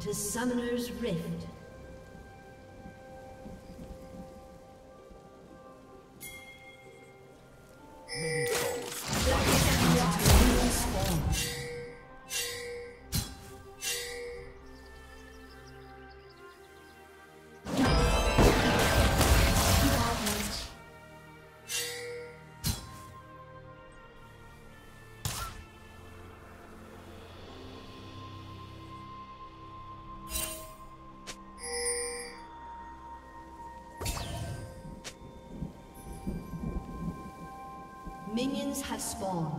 To Summoner's Rift. Have spawned.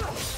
Ugh!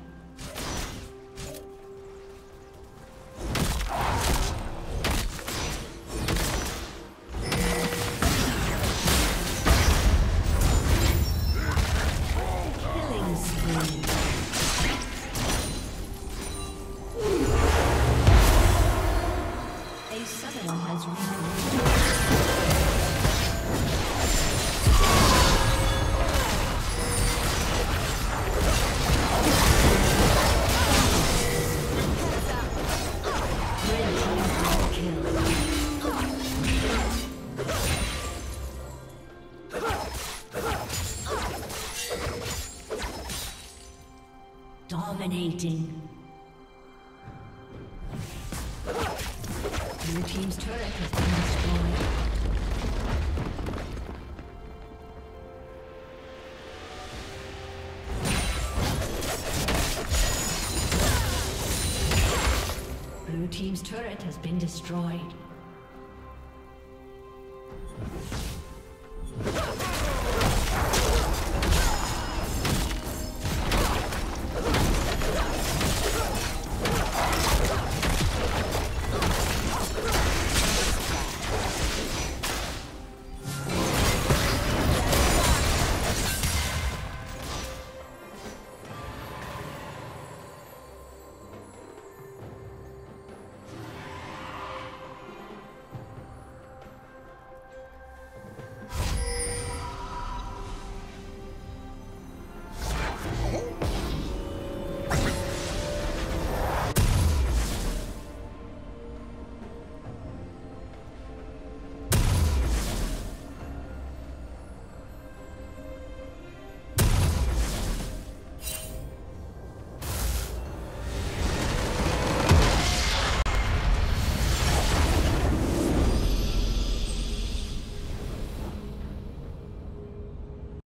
Dominating. Blue team's turret has been destroyed. Blue team's turret has been destroyed.